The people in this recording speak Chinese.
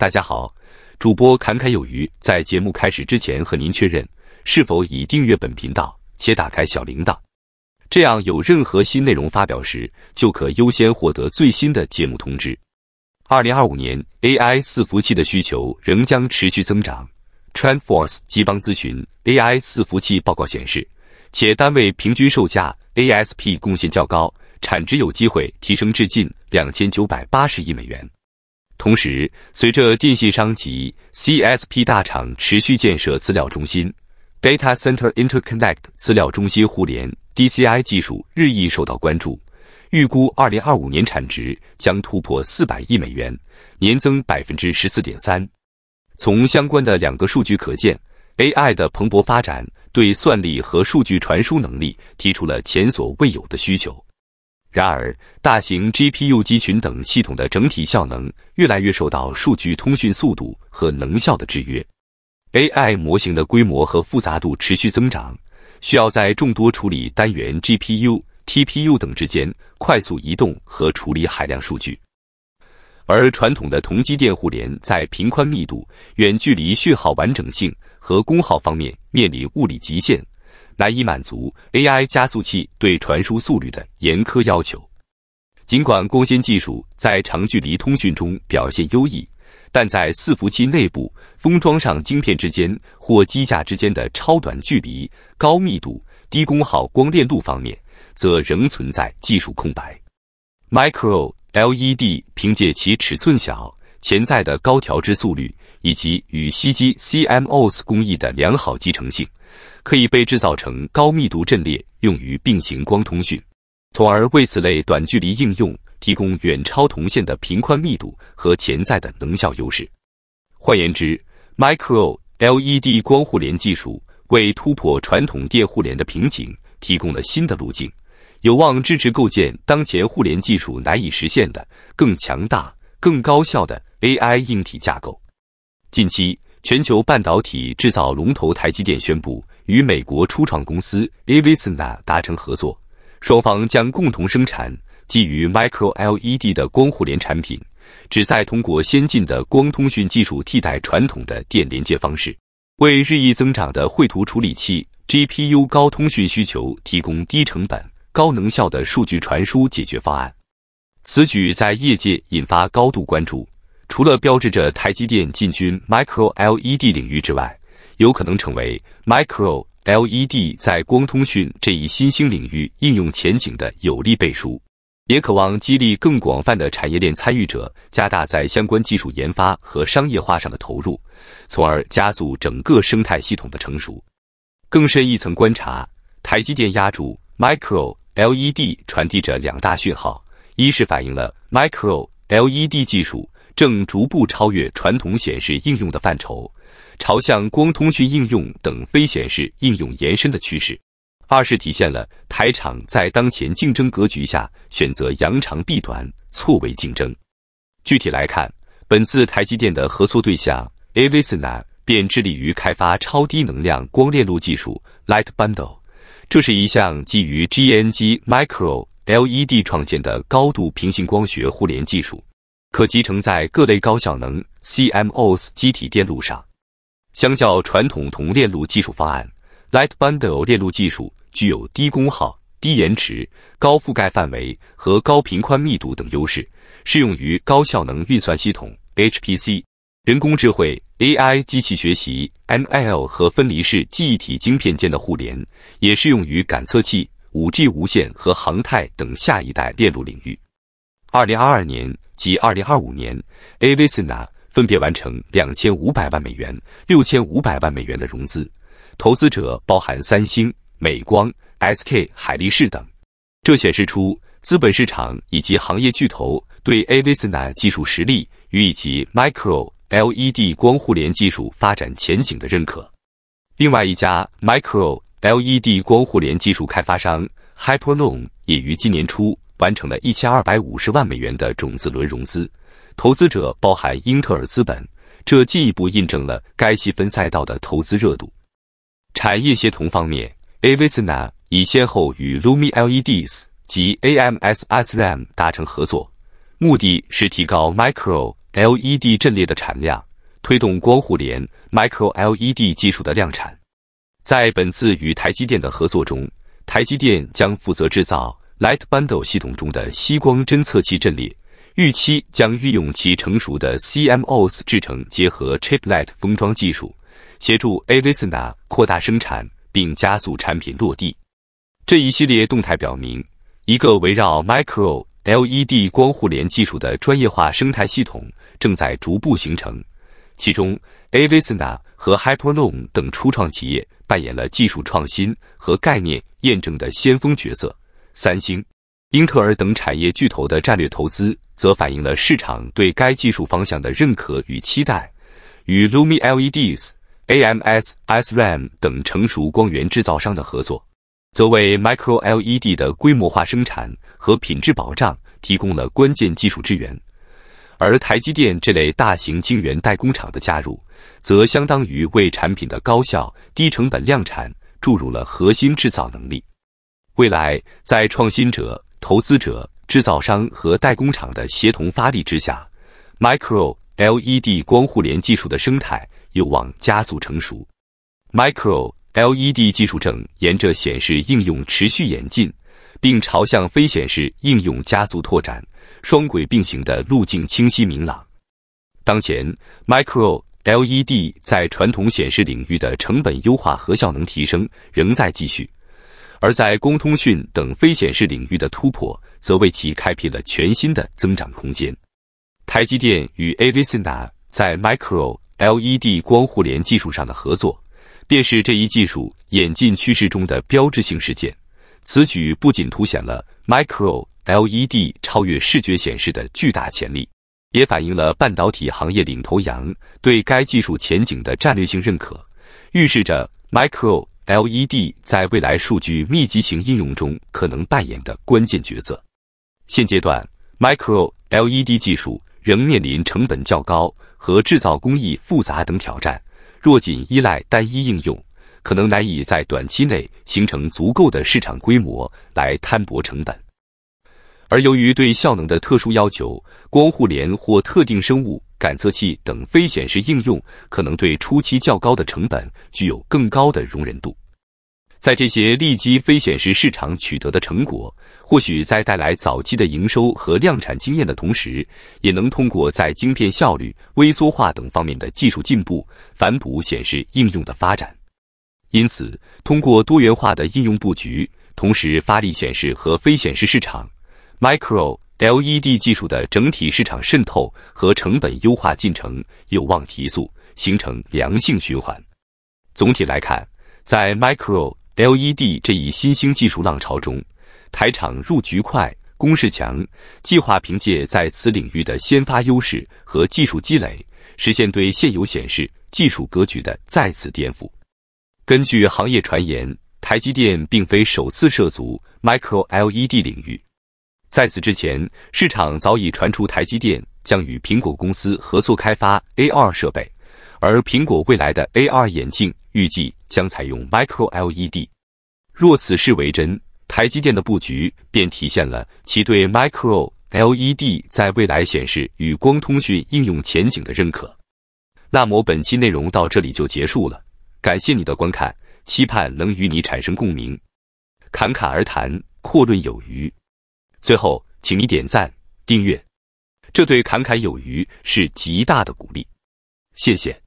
大家好，主播侃侃有余。在节目开始之前，和您确认是否已订阅本频道且打开小铃铛，这样有任何新内容发表时，就可优先获得最新的节目通知。二零二五年 AI 伺服器的需求仍将持续增长。TrendForce 吉邦咨询 AI 伺服器报告显示，且单位平均售价 ASP 贡献较高，产值有机会提升至近两千九百八十亿美元。同时，随着电信商及 CSP 大厂持续建设资料中心 （Data Center Interconnect） 资料中心互联 （DCI） 技术日益受到关注，预估2025年产值将突破400亿美元，年增百分之十四点三。从相关的两个数据可见，AI 的蓬勃发展对算力和数据传输能力提出了前所未有的需求。然而，大型 GPU 集群等系统的整体效能越来越受到数据通讯速度和能效的制约。AI 模型的规模和复杂度持续增长，需要在众多处理单元 GPU、TPU 等之间快速移动和处理海量数据。而传统的同机电互联在频宽密度、远距离讯号完整性和功耗方面面临物理极限。难以满足 AI 加速器对传输速率的严苛要求。尽管光纤技术在长距离通讯中表现优异，但在伺服器内部封装上晶片之间或机架之间的超短距离、高密度、低功耗光链路方面，则仍存在技术空白。Micro LED 凭借其尺寸小、潜在的高调制速率以及与吸积 CMOS 工艺的良好集成性。可以被制造成高密度阵列，用于并行光通讯，从而为此类短距离应用提供远超铜线的频宽密度和潜在的能效优势。换言之，Micro LED 光互联技术为突破传统电互联的瓶颈提供了新的路径，有望支持构建当前互联技术难以实现的更强大、更高效的 AI 硬体架构。近期，全球半导体制造龙头台积电宣布。与美国初创公司 Avisna 达成合作，双方将共同生产基于 Micro LED 的光互联产品，旨在通过先进的光通讯技术替代传统的电连接方式，为日益增长的绘图处理器 GPU 高通讯需求提供低成本、高能效的数据传输解决方案。此举在业界引发高度关注，除了标志着台积电进军 Micro LED 领域之外。有可能成为 Micro LED 在光通讯这一新兴领域应用前景的有力背书，也渴望激励更广泛的产业链参与者加大在相关技术研发和商业化上的投入，从而加速整个生态系统的成熟。更深一层观察，台积电压住 Micro LED 传递着两大讯号：一是反映了 Micro LED 技术正逐步超越传统显示应用的范畴。朝向光通讯应用等非显示应用延伸的趋势。二是体现了台厂在当前竞争格局下选择扬长避短，错位竞争。具体来看，本次台积电的合作对象 Avisna 便致力于开发超低能量光链路技术 Light Bundle。这是一项基于 GNG Micro LED 创建的高度平行光学互联技术，可集成在各类高效能 CMOS 机体电路上。相较传统铜链路技术方案，Light Bundle 链路技术具有低功耗、低延迟、高覆盖范围和高频宽密度等优势，适用于高效能运算系统 （HPC）、人工智慧 （AI）、机器学习 （ML） 和分离式记忆体晶片间的互联，也适用于感测器、5G 无线和航太等下一代链路领域。二零二二年及二零二五年，Avisna。分别完成两千五百万美元、六千五百万美元的融资，投资者包含三星、美光、SK 海力士等。这显示出资本市场以及行业巨头对 Avisna 技术实力与以及 Micro LED 光互联技术发展前景的认可。另外一家 Micro LED 光互联技术开发商 Hyperlon 也于今年初完成了一千二百五十万美元的种子轮融资。投资者包含英特尔资本，这进一步印证了该细分赛道的投资热度。产业协同方面，Avisna 已先后与 Lumi LEDs 及 AMS SRAM 达成合作，目的是提高 Micro LED 阵列的产量，推动光互联 Micro LED 技术的量产。在本次与台积电的合作中，台积电将负责制造 Light Bundle 系统中的吸光侦测器阵列，预期将运用其成熟的 CMOS 制程结合 Chiplet 封装技术，协助 Avisna 扩大生产并加速产品落地。这一系列动态表明，一个围绕 Micro LED 光互联技术的专业化生态系统正在逐步形成，其中 Avisna 和 Hyperloom 等初创企业。扮演了技术创新和概念验证的先锋角色。三星、英特尔等产业巨头的战略投资，则反映了市场对该技术方向的认可与期待。与 Lumi LEDs、AMS、SRAM 等成熟光源制造商的合作，则为 Micro LED 的规模化生产和品质保障提供了关键技术支援。而台积电这类大型晶圆代工厂的加入，则相当于为产品的高效、低成本量产注入了核心制造能力。未来，在创新者、投资者、制造商和代工厂的协同发力之下，Micro LED 光互联技术的生态有望加速成熟。Micro LED 技术正沿着显示应用持续演进，并朝向非显示应用加速拓展。双轨并行的路径清晰明朗。当前，Micro LED 在传统显示领域的成本优化和效能提升仍在继续，而在光通讯等非显示领域的突破，则为其开辟了全新的增长空间。台积电与 Avisna 在 Micro LED 光互联技术上的合作，便是这一技术演进趋势中的标志性事件。此举不仅凸显了 Micro LED 超越视觉显示的巨大潜力，也反映了半导体行业领头羊对该技术前景的战略性认可，预示着 Micro LED 在未来数据密集型应用中可能扮演的关键角色。现阶段，Micro LED 技术仍面临成本较高和制造工艺复杂等挑战，若仅依赖单一应用，可能难以在短期内形成足够的市场规模来摊薄成本。而由于对效能的特殊要求，光互联或特定生物感测器等非显示应用可能对初期较高的成本具有更高的容忍度。在这些利基非显示市场取得的成果，或许在带来早期的营收和量产经验的同时，也能通过在晶片效率、微缩化等方面的技术进步，反哺显示应用的发展。因此，通过多元化的应用布局，同时发力显示和非显示市场。Micro LED 技术的整体市场渗透和成本优化进程有望提速，形成良性循环。总体来看，在 Micro LED 这一新兴技术浪潮中，台厂入局快、攻势强，计划凭借在此领域的先发优势和技术积累，实现对现有显示技术格局的再次颠覆。根据行业传言，台积电并非首次涉足 Micro LED 领域。在此之前，市场早已传出台积电将与苹果公司合作开发 AR 设备，而苹果未来的 AR 眼镜预计将采用 Micro LED。若此事为真，台积电的布局便体现了其对 Micro LED 在未来显示与光通讯应用前景的认可。那么本期内容到这里就结束了，感谢你的观看，期盼能与你产生共鸣。侃侃而谈，阔论有余。最后，请你点赞、订阅，这对侃侃有余是极大的鼓励，谢谢。